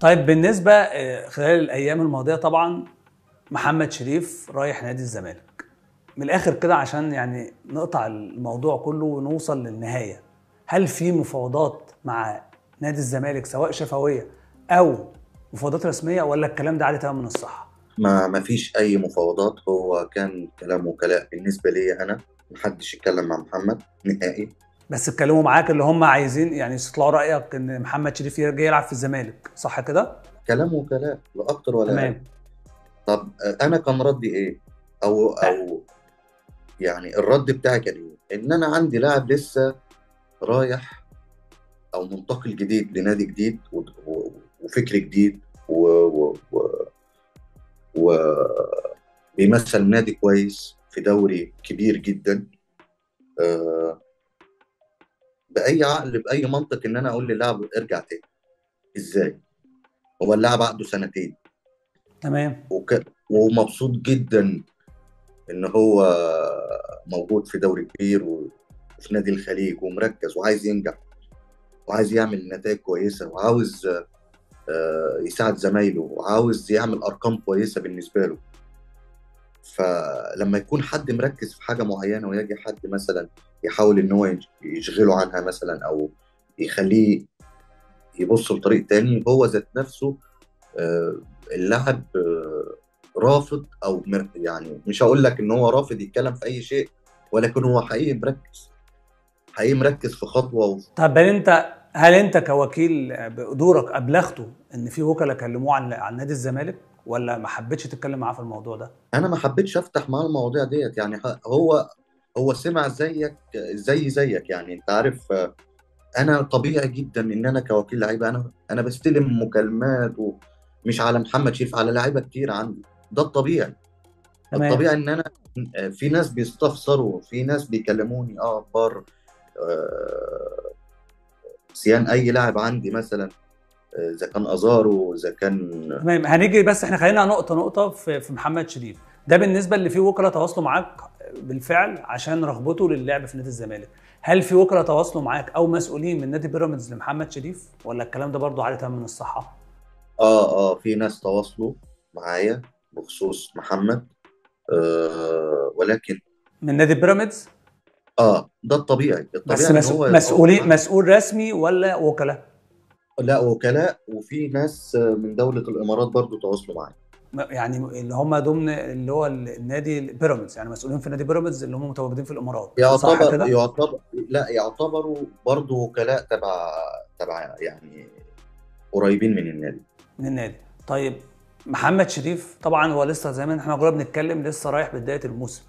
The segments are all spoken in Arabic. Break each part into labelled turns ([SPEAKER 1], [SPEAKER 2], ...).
[SPEAKER 1] طيب بالنسبة آه، خلال الأيام الماضية طبعا محمد شريف رايح نادي الزمالك. من الآخر كده عشان يعني نقطع الموضوع كله ونوصل للنهاية. هل في مفاوضات مع نادي الزمالك سواء شفوية أو مفاوضات رسمية ولا الكلام ده عادي تمام من الصحة؟
[SPEAKER 2] ما ما فيش أي مفاوضات. هو كان كلام وكلاء بالنسبة لي أنا محدش يتكلم مع محمد نهائي.
[SPEAKER 1] بس اتكلموا معاك اللي هم عايزين يعني يستطلعوا رأيك إن محمد شريف يرجع يلعب في الزمالك صح كده؟
[SPEAKER 2] كلام وكلاء لا أكتر ولا.
[SPEAKER 1] تمام.
[SPEAKER 2] طب أنا كان ردي إيه؟ أو أو يعني الرد بتاعي كان إيه؟ إن أنا عندي لاعب لسه رايح أو منتقل جديد لنادي جديد وفكر جديد و, و, و, و بيمثل نادي كويس في دوري كبير جدا آه، بأي عقل بأي منطق إن أنا أقول للاعب ارجع تاني. إزاي؟ هو اللاعب عقده سنتين.
[SPEAKER 1] تمام.
[SPEAKER 2] وك... ومبسوط جدا إن هو موجود في دوري كبير وفي نادي الخليج ومركز وعايز ينجح وعايز يعمل نتائج كويسة وعاوز آه، يساعد زمايله وعاوز يعمل أرقام كويسة بالنسبة له. فلما يكون حد مركز في حاجة معينة ويجي حد مثلا يحاول إن هو يشغله عنها مثلا أو يخليه يبص لطريق تاني هو ذات نفسه آه، اللاعب آه، رافض أو يعني مش هقول لك إن هو رافض يتكلم في أي شيء ولكن هو حقيقي مركز. حقيقي مركز في خطوة و...
[SPEAKER 1] طب أنت هل انت كوكيل بدورك ابلغته ان في وكلاء كلموه عن عن نادي الزمالك؟ ولا ما حبيتش تتكلم معاه في الموضوع ده؟
[SPEAKER 2] أنا ما حبيتش افتح معاه المواضيع ديت. يعني هو هو سمع زيك زي زيك يعني. انت عارف أنا طبيعي جدا ان أنا كوكيل لعيبه أنا أنا بستلم مكالمات ومش على محمد شريف على لعيبة كتير عندي. ده الطبيعي.
[SPEAKER 1] تمام.
[SPEAKER 2] الطبيعي ان أنا في ناس بيستفسروا في ناس بيكلموني آه أخبار آه، سيان أي لاعب عندي مثلا آه، إذا كان أزارو إذا كان
[SPEAKER 1] تمام هنيجي بس إحنا خلينا نقطة نقطة في في محمد شريف. ده بالنسبة اللي فيه وكلاء تواصلوا معاك بالفعل عشان رغبته للعب في نادي الزمالك. هل في وكلاء تواصلوا معاك أو مسؤولين من نادي بيراميدز لمحمد شريف؟ ولا الكلام ده برضو تمام من الصحة؟
[SPEAKER 2] آه آه في ناس تواصلوا معايا بخصوص محمد آه ولكن
[SPEAKER 1] من نادي بيراميدز؟
[SPEAKER 2] آه ده الطبيعي. الطبيعي
[SPEAKER 1] بس مس...
[SPEAKER 2] هو
[SPEAKER 1] مسؤولين
[SPEAKER 2] هو-
[SPEAKER 1] مسؤول رسمي ولا وكلاء؟
[SPEAKER 2] لا وكلاء وفي ناس من دولة الإمارات برضو تواصلوا معايا.
[SPEAKER 1] يعني اللي هم ضمن اللي هو النادي بيراميدز يعني مسؤولين في نادي بيراميدز اللي هم متواجدين في الإمارات.
[SPEAKER 2] يعتبر؟ يعتبر لا يعتبروا برضو وكلاء تبع تبع يعني قريبين من النادي.
[SPEAKER 1] من النادي. طيب محمد شريف طبعا هو لسه زي ما إحنا كنا بنتكلم لسه رايح بداية الموسم.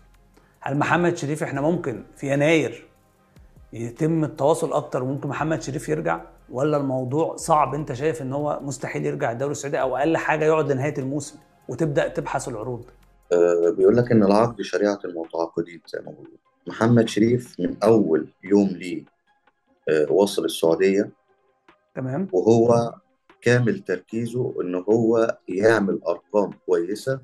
[SPEAKER 1] هل محمد شريف إحنا ممكن في يناير يتم التواصل أكتر وممكن محمد شريف يرجع؟ ولا الموضوع صعب؟ أنت شايف إن هو مستحيل يرجع الدوري السعودي أو أقل حاجة يقعد لنهاية الموسم وتبدأ تبحث العروض؟
[SPEAKER 2] آه بيقول لك إن العقد شريعة المتعاقدين زي ما بيقولوا. محمد شريف من أول يوم ليه آه وصل السعودية.
[SPEAKER 1] تمام.
[SPEAKER 2] وهو كامل تركيزه إن هو يعمل أرقام كويسة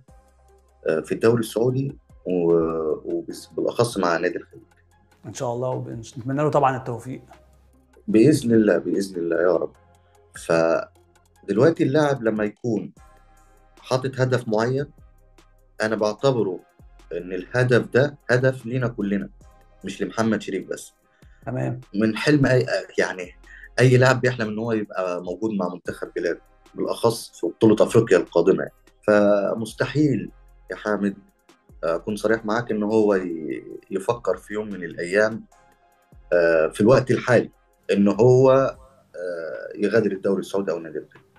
[SPEAKER 2] آه، في الدوري السعودي وبالاخص مع نادي الخليج.
[SPEAKER 1] إن شاء الله ونتمنى له طبعا التوفيق.
[SPEAKER 2] بإذن الله بإذن الله يا رب. فدلوقتي اللاعب لما يكون حاطط هدف معين أنا بعتبره إن الهدف ده هدف لينا كلنا مش لمحمد شريف بس.
[SPEAKER 1] تمام.
[SPEAKER 2] من حلم أي يعني أي لاعب بيحلم إن هو يبقى موجود مع منتخب بلاده بالأخص في بطولة أفريقيا القادمة. فمستحيل يا حامد أكون صريح معاك إن هو يفكر في يوم من الأيام آه، في الوقت الحالي إن هو آه، يغادر الدوري السعودي أو النادي الخليجي